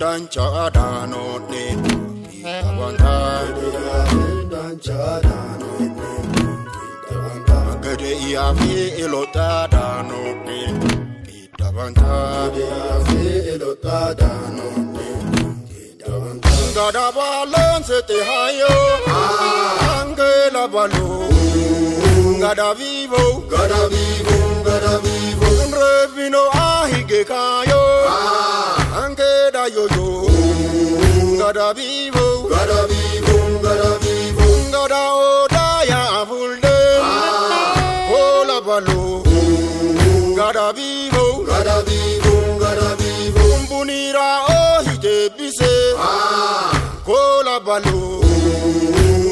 dancha daanonni dhabantaa gade iyaafi elota daanonni dhabantaa gada baaloon sete hayo angela balo gada vivo Gada vivo, gada vivo, revino ahige kayo ange da yoyo gada vivo gada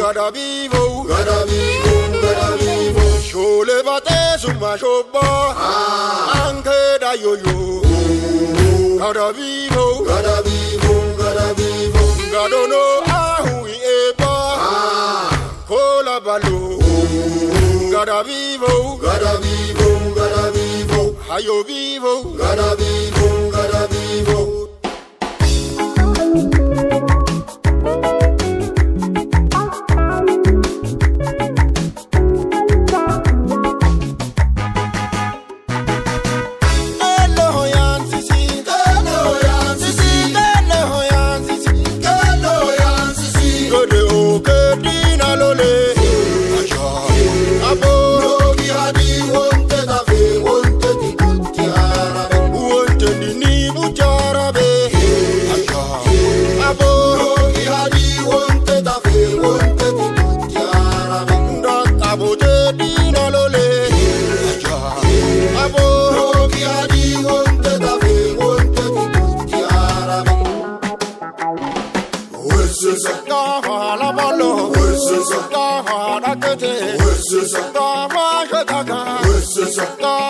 gada vivo Gada vivo, gada vivo. shole bate suma shoba ange da yoyo gada vivo Gada vivo, gada vivo. gadono ahu eba kola balo gada vivo Gada vivo, gada vivo. hayo vivo Gada vivo, gada vivo.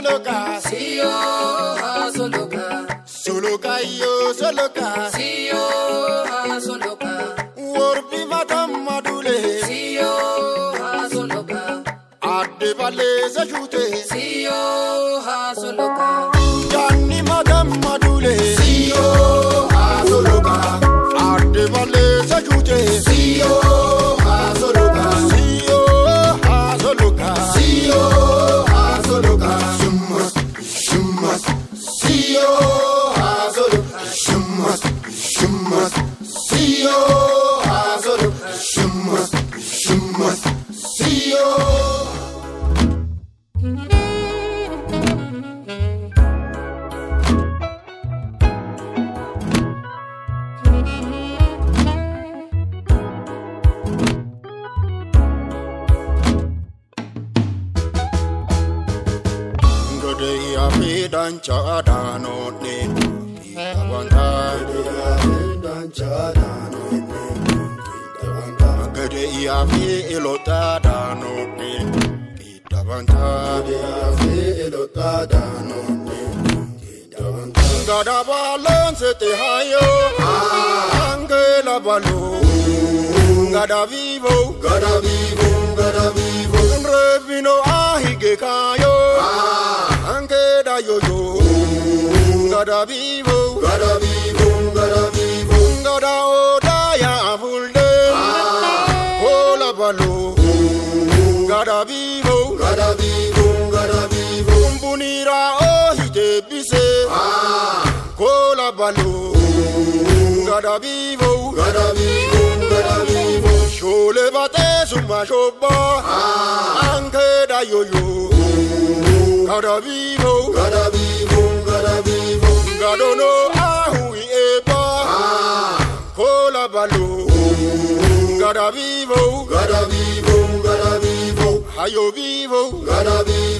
kayo solo ka Siyo ha soloka, solo kayo ah, solo ka siyo ha soloka, ah, worbi matam madule. Siyo ha ah, soloka, adde bale se jute siyo ha soloka, janni matam madule. Siyo, azoloka. adde bale se jute Siyo, azoloka. Shumas, shumas. Siyo. gode ya fi dancha danonni tabanta gade ya fi elota danonni tabanta gada balon sete hayo angela balo gada vivo Gada vivo, gada vivo. revino ahige kayo ange da yoyo gada vivo Gada vivo, gada vivo. gada gara vivo gara vivo gara vivo kumbunira ohite bise ah. kola balo gara vivo gara vivo gara vivo shole bate suma shobo ah. anke da yoyo gara vivo gara vivo gara vivo gara no ahu eba ah. kola balo gara vivo gara vivo Ah, yo vivo. Ahora vivo.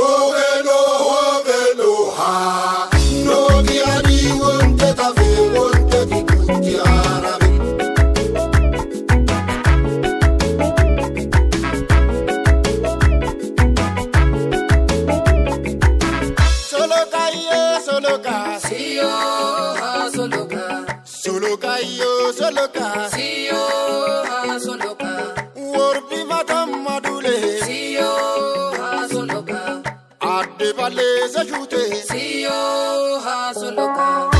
loka siyo asun loka worbi matam madule. Siyo asun loka adde balese jute siyo asun loka